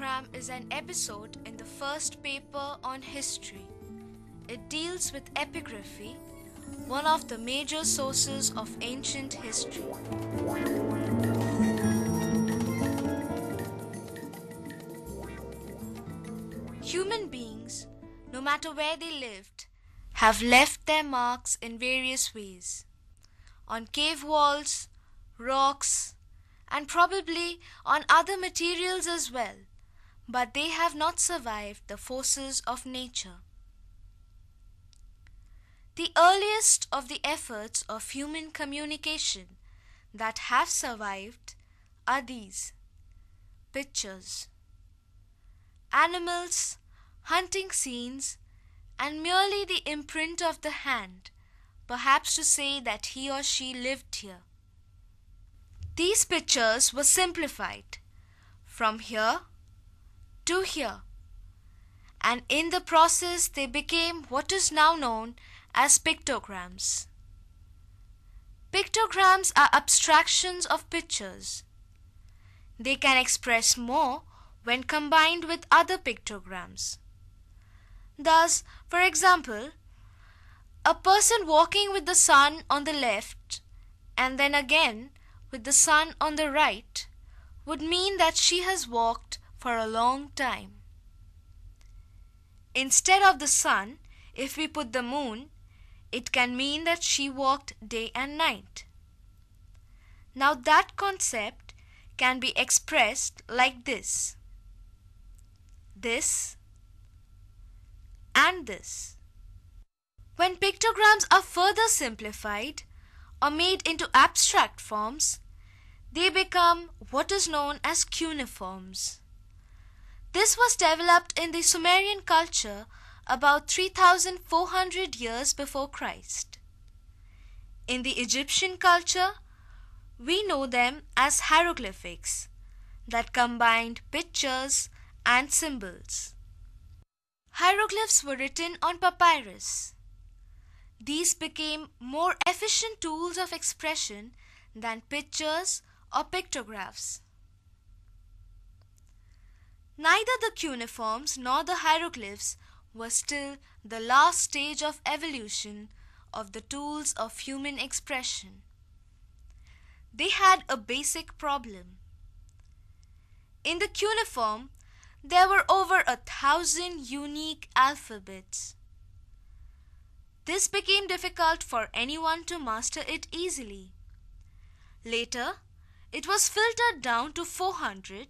Program is an episode in the first paper on history. It deals with epigraphy, one of the major sources of ancient history. Human beings, no matter where they lived, have left their marks in various ways on cave walls, rocks, and probably on other materials as well, but they have not survived the forces of nature. The earliest of the efforts of human communication that have survived are these pictures. Animals, hunting scenes, and merely the imprint of the hand, perhaps to say that he or she lived here. These pictures were simplified from here to here, and in the process they became what is now known as pictograms. Pictograms are abstractions of pictures. They can express more when combined with other pictograms. Thus, for example, a person walking with the sun on the left and then again with the sun on the right would mean that she has walked for a long time. Instead of the sun, if we put the moon, it can mean that she walked day and night. Now that concept can be expressed like this this and this. When pictograms are further simplified or made into abstract forms, they become what is known as cuneiforms. This was developed in the Sumerian culture about 3400 years before Christ. In the Egyptian culture, we know them as hieroglyphics that combined pictures and symbols. Hieroglyphs were written on papyrus. These became more efficient tools of expression than pictures or pictographs. Neither the cuneiforms nor the hieroglyphs were still the last stage of evolution of the tools of human expression. They had a basic problem. In the cuneiform, there were over a thousand unique alphabets. This became difficult for anyone to master it easily. Later, it was filtered down to 400,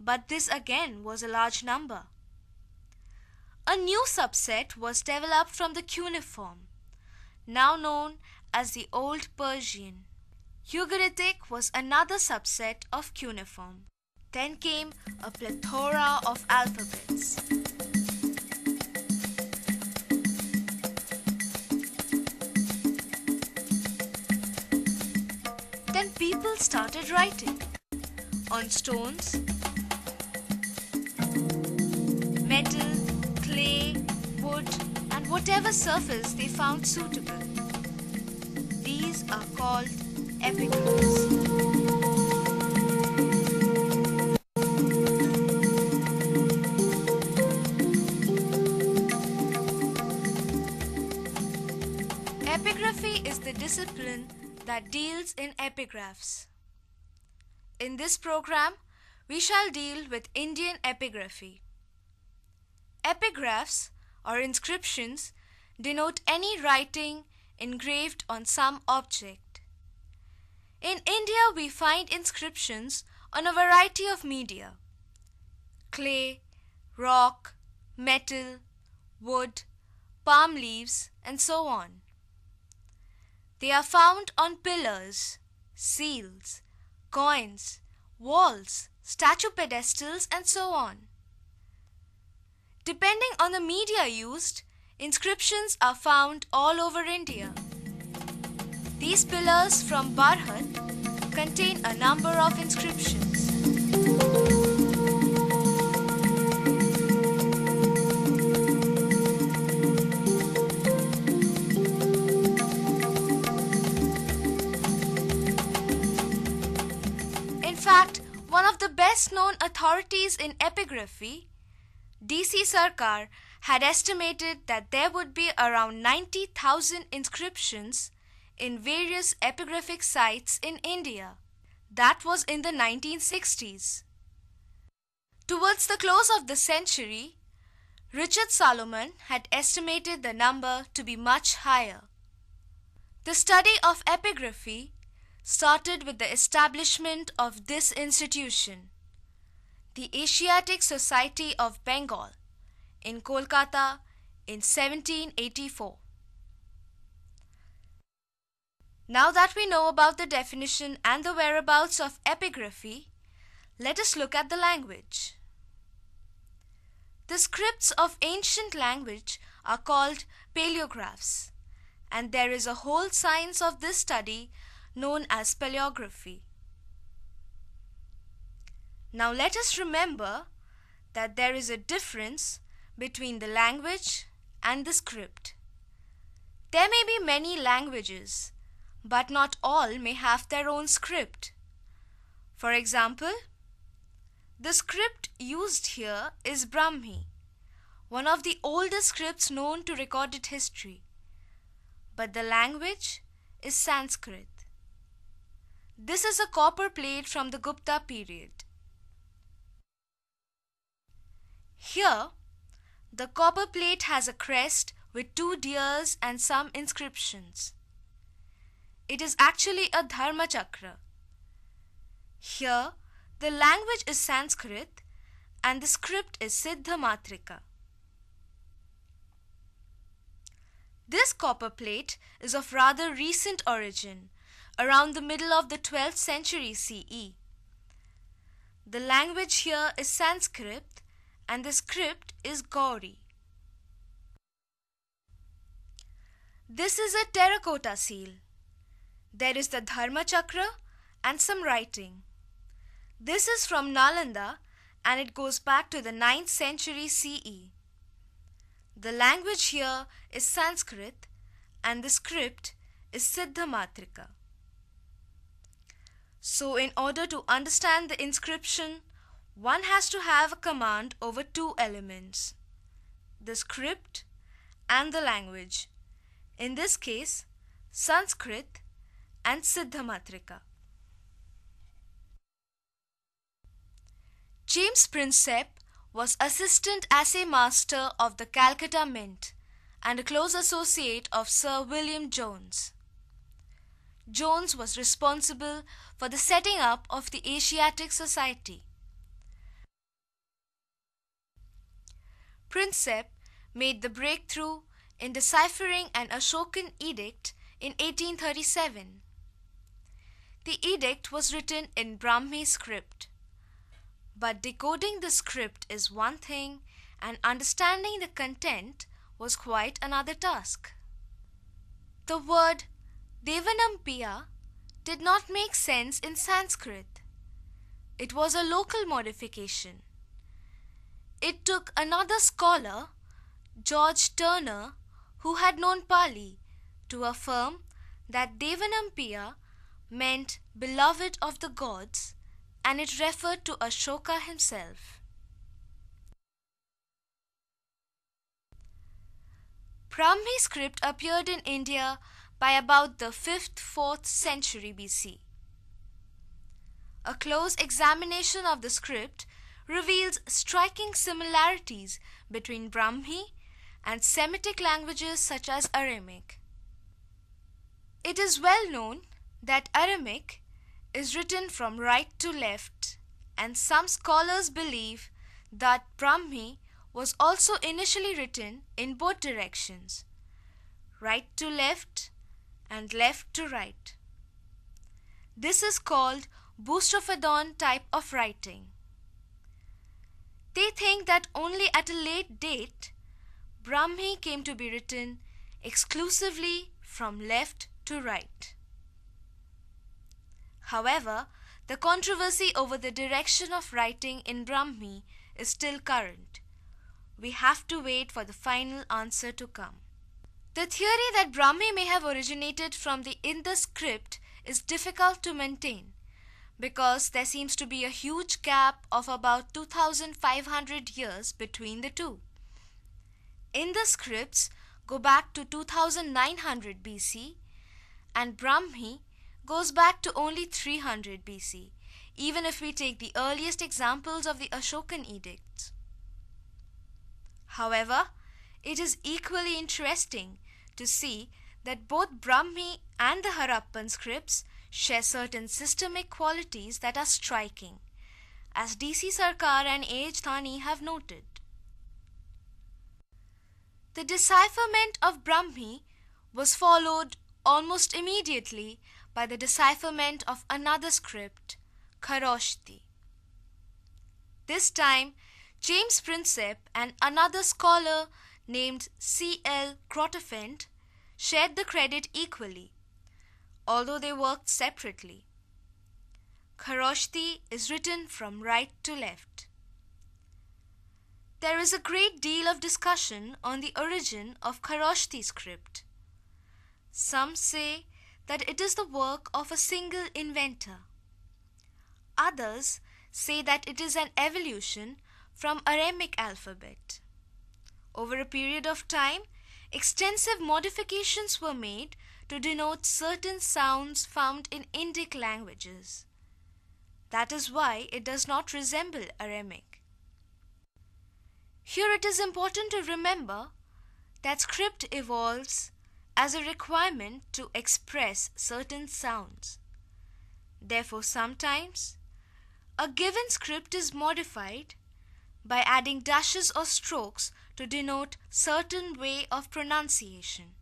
but this again was a large number. A new subset was developed from the cuneiform, now known as the Old Persian. Ugaritic was another subset of cuneiform. Then came a plethora of alphabets. Then people started writing on stones, wood, and whatever surface they found suitable. These are called epigrams. Epigraphy is the discipline that deals in epigraphs. In this program, we shall deal with Indian epigraphy. Epigraphs or inscriptions denote any writing engraved on some object. In India, we find inscriptions on a variety of media clay, rock, metal, wood, palm leaves, and so on. They are found on pillars, seals, coins, walls, statue pedestals, and so on. Depending on the media used, inscriptions are found all over India. These pillars from Bharhut contain a number of inscriptions. In fact, one of the best known authorities in epigraphy, DC Sarkar had estimated that there would be around 90,000 inscriptions in various epigraphic sites in India. That was in the 1960s. Towards the close of the century, Richard Salomon had estimated the number to be much higher. The study of epigraphy started with the establishment of this institution, the Asiatic Society of Bengal, in Kolkata in 1784. Now that we know about the definition and the whereabouts of epigraphy, let us look at the language. The scripts of ancient language are called paleographs, and there is a whole science of this study known as paleography. Now let us remember that there is a difference between the language and the script. There may be many languages, but not all may have their own script. For example, the script used here is Brahmi, one of the oldest scripts known to recorded history. But the language is Sanskrit. This is a copper plate from the Gupta period. Here, the copper plate has a crest with two deers and some inscriptions. It is actually a Dharma Chakra. Here, the language is Sanskrit and the script is Siddha Matrika. This copper plate is of rather recent origin, around the middle of the 12th century CE. The language here is Sanskrit and the script is Gauri. This is a terracotta seal. There is the Dharma Chakra and some writing. This is from Nalanda and it goes back to the 9th century CE. The language here is Sanskrit and the script is Siddha Matrika. So, in order to understand the inscription, one has to have a command over two elements the script and the language. In this case, Sanskrit and Siddha Matrika. James Prinsep was assistant assay master of the Calcutta Mint and a close associate of Sir William Jones. Jones was responsible for the setting up of the Asiatic Society. Prinsep made the breakthrough in deciphering an Ashokan edict in 1837. The edict was written in Brahmi script. But decoding the script is one thing and understanding the content was quite another task. The word Devanampiya did not make sense in Sanskrit. It was a local modification. It took another scholar, George Turnour, who had known Pali, to affirm that Devanampiya meant beloved of the gods and it referred to Ashoka himself. Brahmi script appeared in India by about the 5th 4th century BC. A close examination of the script reveals striking similarities between Brahmi and Semitic languages such as Aramaic. It is well known that Aramaic is written from right to left, and some scholars believe that Brahmi was also initially written in both directions, right to left and left to right. This is called Boustrophedon type of writing. They think that only at a late date Brahmi came to be written exclusively from left to right. However, the controversy over the direction of writing in Brahmi is still current. We have to wait for the final answer to come. The theory that Brahmi may have originated from the Indus script is difficult to maintain, because there seems to be a huge gap of about 2500 years between the two. Indus scripts go back to 2900 BC and Brahmi goes back to only 300 BC, even if we take the earliest examples of the Ashokan edicts. However, it is equally interesting to see that both Brahmi and the Harappan scripts share certain systemic qualities that are striking, as DC Sarkar and A.H. Dani have noted. The decipherment of Brahmi was followed almost immediately by the decipherment of another script, Kharoshthi. This time, James Prinsep and another scholar named C. L. Grotefend shared the credit equally, although they worked separately. Kharoshthi is written from right to left. There is a great deal of discussion on the origin of Kharoshthi script. Some say that it is the work of a single inventor. Others say that it is an evolution from Aramic alphabet. Over a period of time, extensive modifications were made to denote certain sounds found in Indic languages. That is why it does not resemble Aramic. Here it is important to remember that script evolves as a requirement to express certain sounds. Therefore, sometimes a given script is modified by adding dashes or strokes to denote certain way of pronunciation.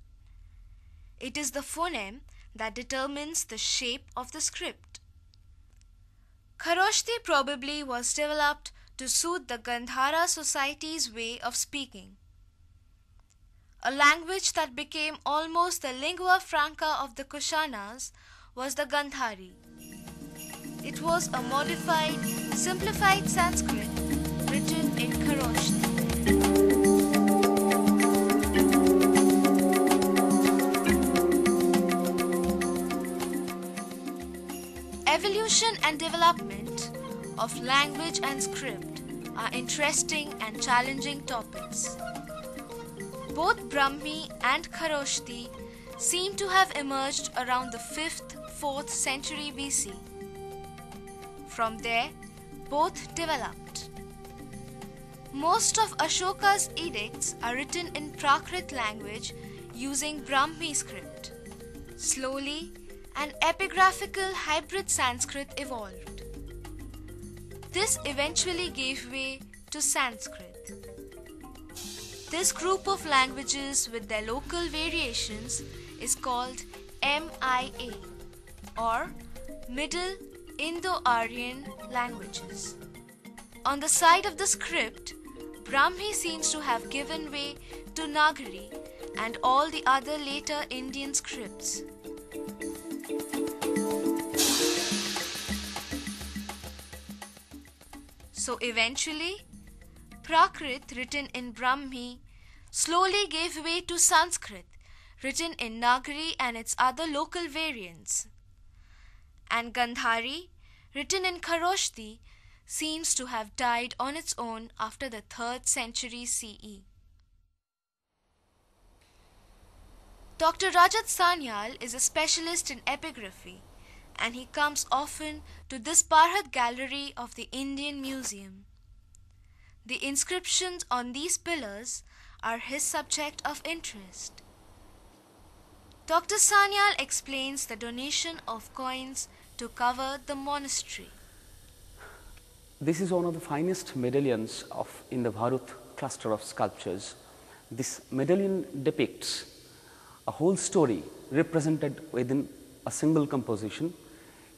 It is the phoneme that determines the shape of the script. Kharoshthi probably was developed to suit the Gandhara society's way of speaking. A language that became almost the lingua franca of the Kushanas was the Gandhari. It was a modified, simplified Sanskrit written in Kharoshthi. Evolution and development of language and script are interesting and challenging topics. Both Brahmi and Kharoshthi seem to have emerged around the 5th 4th century BC. From there, both developed. Most of Ashoka's edicts are written in Prakrit language using Brahmi script. Slowly, an epigraphical hybrid Sanskrit evolved. This eventually gave way to Sanskrit. This group of languages with their local variations is called MIA or Middle Indo-Aryan languages. On the side of the script, Brahmi seems to have given way to Nagari and all the other later Indian scripts. So eventually, Prakrit, written in Brahmi, slowly gave way to Sanskrit, written in Nagari and its other local variants. And Gandhari, written in Kharoshthi, seems to have died on its own after the 3rd century CE. Dr. Rajat Sanyal is a specialist in epigraphy and he comes often to this Bharhut gallery of the Indian Museum. The inscriptions on these pillars are his subject of interest. Dr. Sanyal explains the donation of coins to cover the monastery. This is one of the finest medallions of in the Bharhut cluster of sculptures. This medallion depicts a whole story represented within a single composition.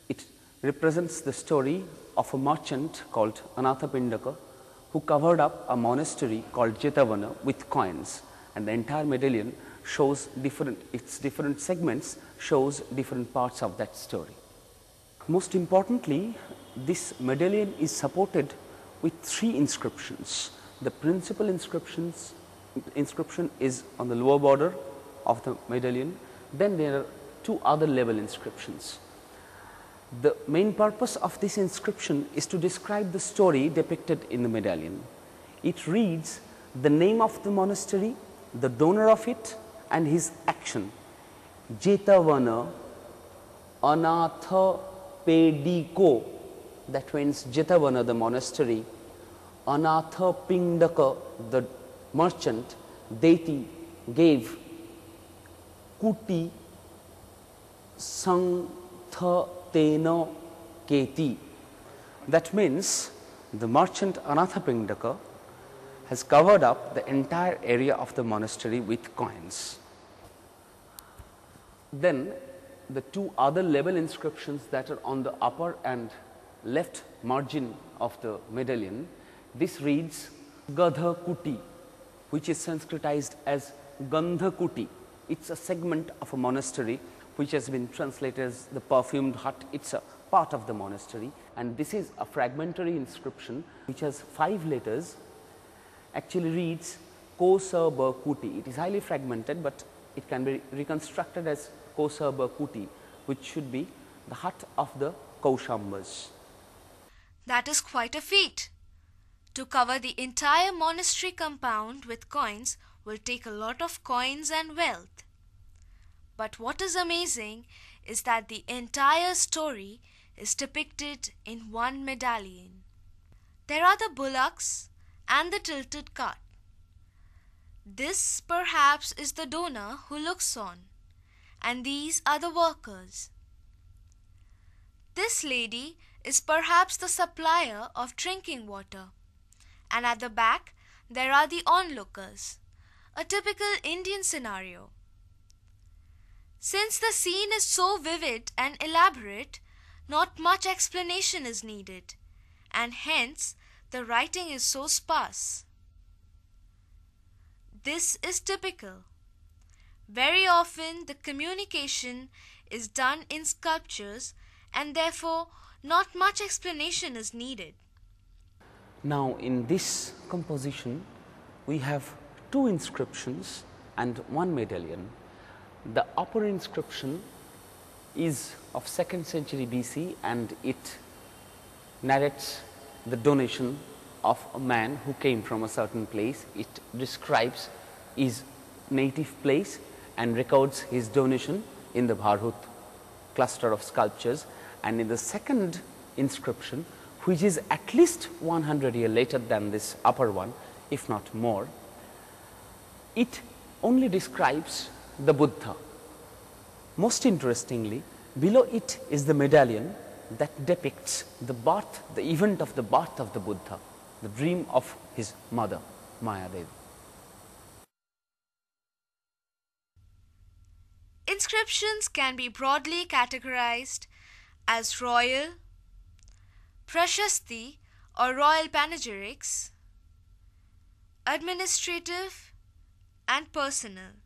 It represents the story of a merchant called Anathapindaka who covered up a monastery called Jetavana with coins and the entire medallion shows different its different segments shows different parts of that story. Most importantly, this medallion is supported with three inscriptions. The principal inscriptions inscription is on the lower border of the medallion. Then there are two other level inscriptions. The main purpose of this inscription is to describe the story depicted in the medallion. It reads the name of the monastery, the donor of it and his action. Jetavana Anatha Pediko, that means Jetavana, the monastery, Anatha Pindaka, the merchant, deity gave Kuti Sangtha Tena Keti. That means the merchant Anathapindaka has covered up the entire area of the monastery with coins. Then the two other level inscriptions that are on the upper and left margin of the medallion, this reads Gadha Kuti, which is Sanskritized as Gandha Kuti. It is a segment of a monastery which has been translated as the perfumed hut. It is a part of the monastery and this is a fragmentary inscription which has five letters actually reads Kosaba Kuti. It is highly fragmented, but it can be reconstructed as Kosaba Kuti, which should be the hut of the Kaushambas. That is quite a feat. To cover the entire monastery compound with coins will take a lot of coins and wealth. But what is amazing is that the entire story is depicted in one medallion. There are the bullocks and the tilted cart. This perhaps is the donor who looks on, and these are the workers. This lady is perhaps the supplier of drinking water, and at the back there are the onlookers, a typical Indian scenario. Since the scene is so vivid and elaborate, not much explanation is needed, and hence the writing is so sparse. This is typical. Very often the communication is done in sculptures and therefore not much explanation is needed. Now, in this composition, we have two inscriptions and one medallion. The upper inscription is of 2nd century BC and it narrates the donation of a man who came from a certain place. It describes his native place and records his donation in the Bharhut cluster of sculptures. And in the second inscription, which is at least 100 year later than this upper one, if not more, it only describes the Buddha. Most interestingly, below it is the medallion that depicts the birth, the event of the birth of the Buddha, the dream of his mother, Mayadevi. Inscriptions can be broadly categorized as royal, prashasti or royal panegyrics, administrative, and personal.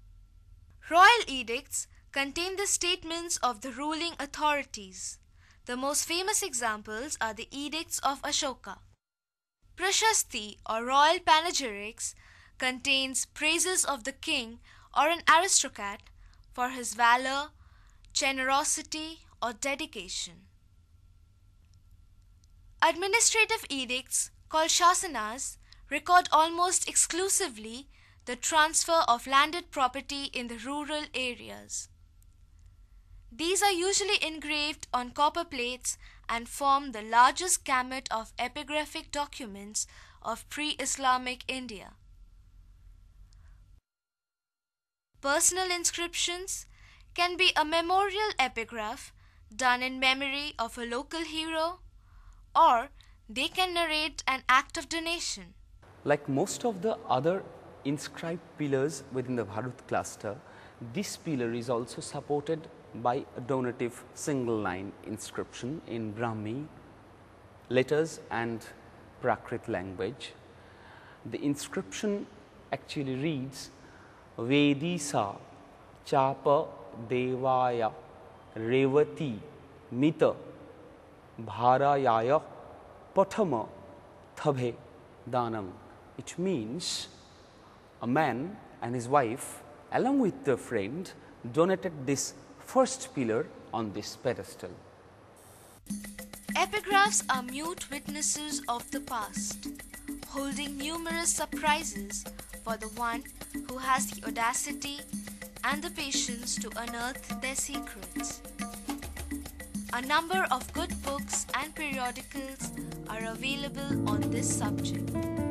Royal edicts contain the statements of the ruling authorities. The most famous examples are the edicts of Ashoka. Prashasti or royal panegyrics contains praises of the king or an aristocrat for his valor, generosity, or dedication. Administrative edicts, called shasanas, record almost exclusively the transfer of landed property in the rural areas. These are usually engraved on copper plates and form the largest gamut of epigraphic documents of pre Islamic India. Personal inscriptions can be a memorial epigraph done in memory of a local hero, or they can narrate an act of donation. Like most of the other inscribed pillars within the Bharhut cluster, this pillar is also supported by a donative single line inscription in Brahmi letters and Prakrit language. The inscription actually reads Vedisa Chapa Devaya Revati Mita Bharayaya Patama Thabhe Danam. It means a man and his wife along with their friend donated this first pillar on this pedestal. Epigraphs are mute witnesses of the past, holding numerous surprises for the one who has the audacity and the patience to unearth their secrets. A number of good books and periodicals are available on this subject.